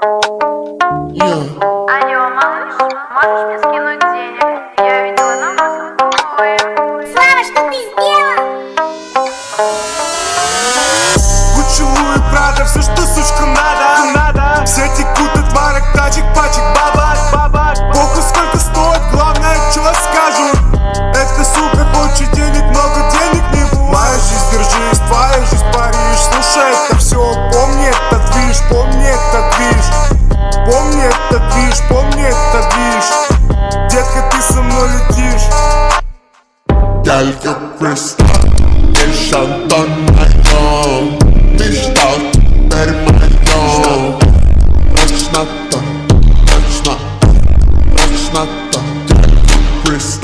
Yeah. Алло, малыш, можешь мне скинуть денег? Gel Christ Ich an dann mein Traum not. staut per mein Traum Ich schnatter Ich schnatter Ich schnatter Gel Christ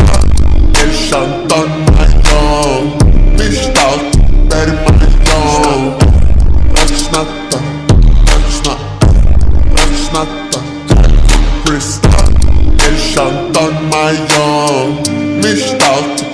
Ich an dann mein Traum Mich staut per mein Traum Ich not. Ich schnatter Ich schnatter Gel Christ Ich an dann mein Traum Mich staut